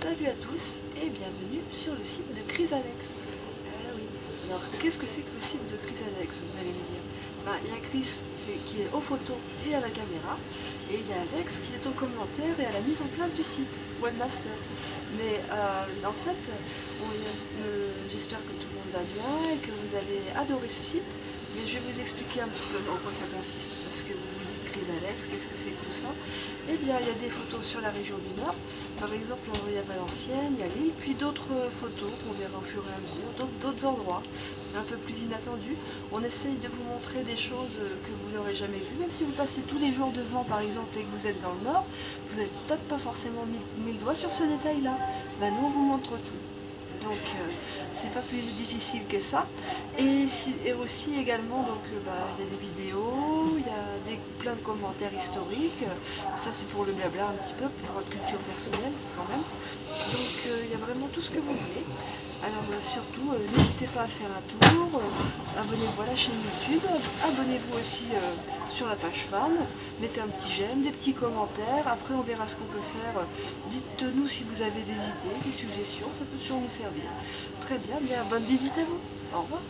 Salut à tous et bienvenue sur le site de Chrysalex. Ah oui, alors qu'est-ce que c'est que ce site de Chrysalex, vous allez me dire? Bah, Il y a Chris qui est aux photos et à la caméra, et il y a Alex qui est aux commentaires et à la mise en place du site, Webmaster. Mais euh, en fait, euh, j'espère que tout le monde va bien et que vous allez adorer ce site, je vais vous expliquer un petit peu en quoi ça consiste, parce que vous vous dites Chrysalex, qu'est-ce que c'est que tout ça? Eh bien, il y a des photos sur la région du Nord, par exemple, il y a Valenciennes, il y a Lille, puis d'autres photos qu'on verra au fur et à mesure, d'autres- endroits un peu plus inattendus. On essaye de vous montrer des choses que vous n'aurez jamais vues, même si vous passez tous les jours devant, par exemple, et que vous êtes dans le Nord, vous n'avez peut-être pas forcément mis, mis le doigt sur ce détail-là. Ben, nous, on vous montre tout. Donc, euh, c'est pas plus difficile que ça. Et, si- et aussi également, donc, euh, bah, il y a des vidéos, il y a des, plein de commentaires historiques. Ça, c'est pour le blabla un petit peu, pour votre culture personnelle quand même. Donc, euh, il y a vraiment tout ce que vous voulez. Alors, euh, surtout, n'hésitez pas à faire un tour. Abonnez-vous à la chaîne YouTube. Abonnez-vous aussi sur la page fan. Mettez un petit j'aime, des petits commentaires. Après, on verra ce qu'on peut faire. Dites-nous si vous avez des idées, des suggestions. Ça peut toujours nous servir. Très bien, bien bonne visite à vous. Au revoir.